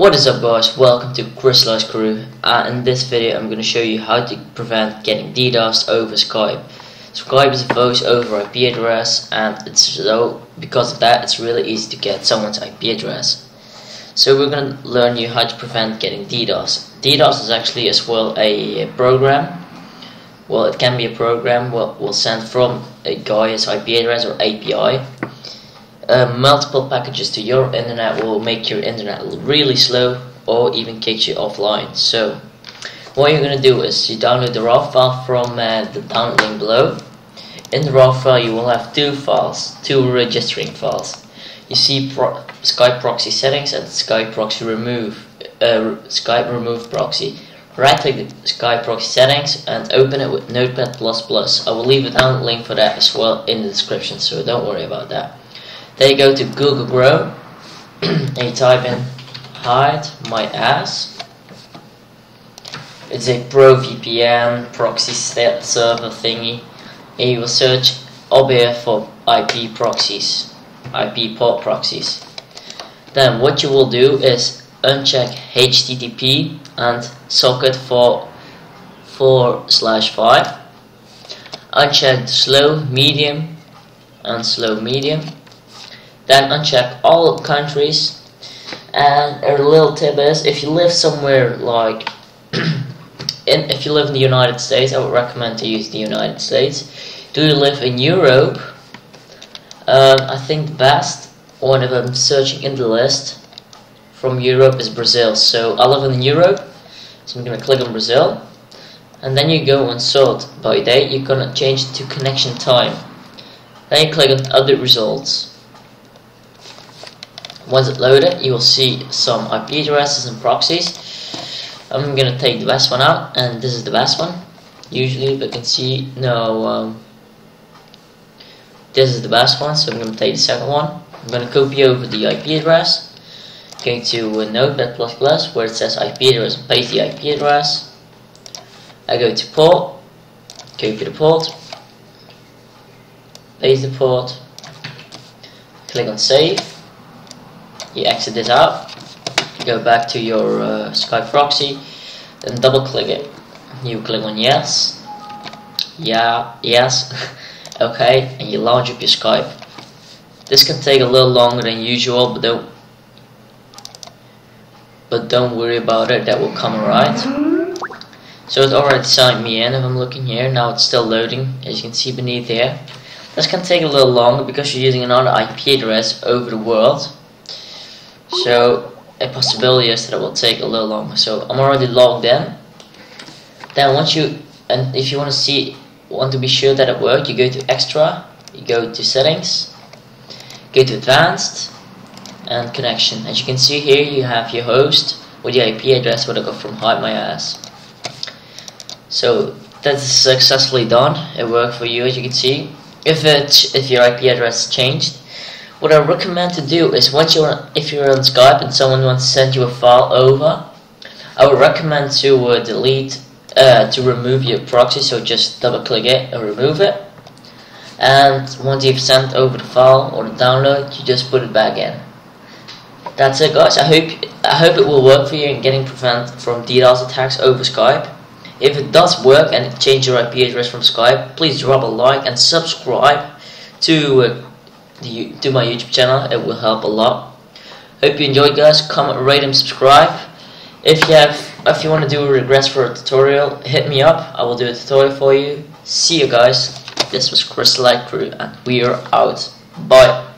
What is up guys, welcome to Crystallized Crew uh, in this video I'm going to show you how to prevent getting DDoS over Skype. Skype is a voice over IP address and it's so because of that it's really easy to get someone's IP address. So we're going to learn you how to prevent getting DDoS. DDoS is actually as well a program. Well it can be a program what will send from a guy's IP address or API uh, multiple packages to your internet will make your internet really slow or even kick you offline. So what you're gonna do is you download the raw file from uh, the download link below. In the raw file you will have two files, two registering files. You see pro Skype proxy settings and Skype proxy remove, uh, Skype remove proxy. Right click the Skype proxy settings and open it with Notepad++. I will leave a download link for that as well in the description, so don't worry about that. Then you go to Google Chrome and you type in hide my ass. It's a Pro VPN proxy server thingy. And you will search OBF for IP proxies, IP port proxies. Then what you will do is uncheck HTTP and SOCKS for 4 slash 5. Uncheck slow, medium, and slow medium then uncheck all countries and a little tip is if you live somewhere like in, if you live in the United States I would recommend to use the United States. Do you live in Europe? Um, I think the best one of I'm searching in the list from Europe is Brazil. So I live in Europe so I'm gonna click on Brazil and then you go on sort by date you're gonna change to connection time. Then you click on other results once it loaded, you will see some IP addresses and proxies. I'm gonna take the best one out, and this is the best one. Usually, but you can see no. Um, this is the best one, so I'm gonna take the second one. I'm gonna copy over the IP address. Going to uh, Notepad++ where it says IP address paste the IP address. I go to port, copy the port, paste the port, click on save you exit this out go back to your uh, Skype proxy then double click it. You click on yes yeah yes okay and you launch up your Skype. This can take a little longer than usual but don't but don't worry about it that will come alright. So it's already signed me in if I'm looking here. Now it's still loading as you can see beneath here. This can take a little longer because you're using another IP address over the world so a possibility is that it will take a little longer. So I'm already logged in. Then once you and if you want to see want to be sure that it worked, you go to extra, you go to settings, go to advanced and connection. As you can see here you have your host with the IP address what I got from hide my ass. So that's successfully done. It worked for you as you can see. If it if your IP address changed, what I recommend to do is once you're if you're on Skype and someone wants to send you a file over, I would recommend to uh, delete uh, to remove your proxy. So just double click it and remove it. And once you've sent over the file or the download, you just put it back in. That's it, guys. I hope I hope it will work for you in getting prevent from DDoS attacks over Skype. If it does work and change your IP address from Skype, please drop a like and subscribe to. Uh, the, to my YouTube channel. It will help a lot. Hope you enjoyed, guys. Comment, rate, and subscribe. If you have, if you want to do a regress for a tutorial, hit me up. I will do a tutorial for you. See you guys. This was Crystallized Crew, and we are out. Bye.